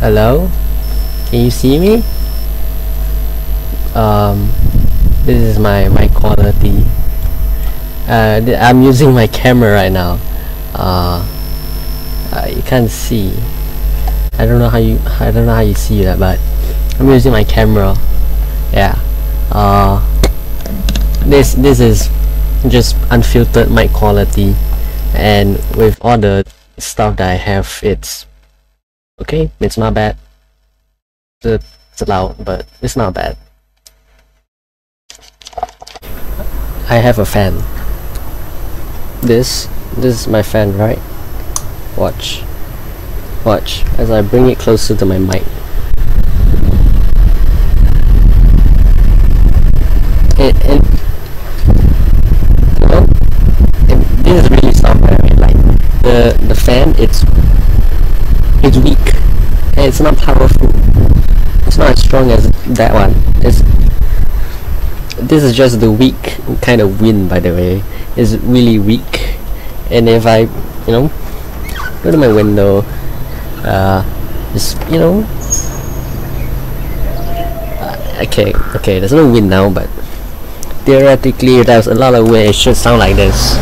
Hello? Can you see me? Um, this is my my quality. Uh, I'm using my camera right now. Uh, uh, you can't see. I don't know how you I don't know how you see that, but I'm using my camera. Yeah. Uh, this this is just unfiltered mic quality, and with all the stuff that I have, it's okay. It's not bad. It's, loud, but it's not bad. I have a fan. This this is my fan, right? Watch. Watch as I bring it closer to my mic. And you know, and this is really the way. Like the the fan, it's it's weak it's not powerful. It's not as strong as that one. It's this is just the weak kind of wind by the way. It's really weak. And if I you know go to my window uh just you know uh, okay okay there's no wind now but theoretically there's a lot of wind it should sound like this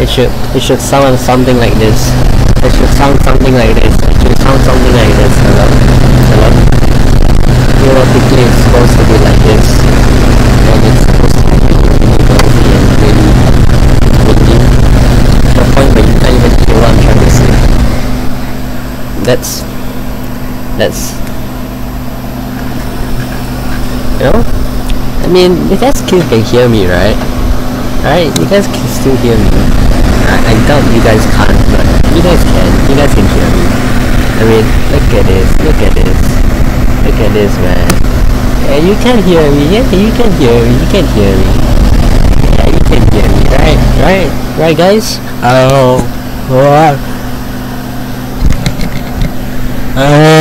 it should it should sound something like this. It should sound something like this. It should sound something like this. Hello hello theoretically it's supposed to be like this. And it's supposed to be really and really windy to the point where you can't even hear what I'm trying to say. That's that's you know? I mean guys still can hear me right right you guys can still hear me. I, I doubt you guys can't but you guys can. You guys can hear me. I mean look at this. Look at this. Look at this man. Yeah you can hear me. Yeah you can hear me. You can hear me. Yeah you can hear me. Right right right guys. Oh what uh,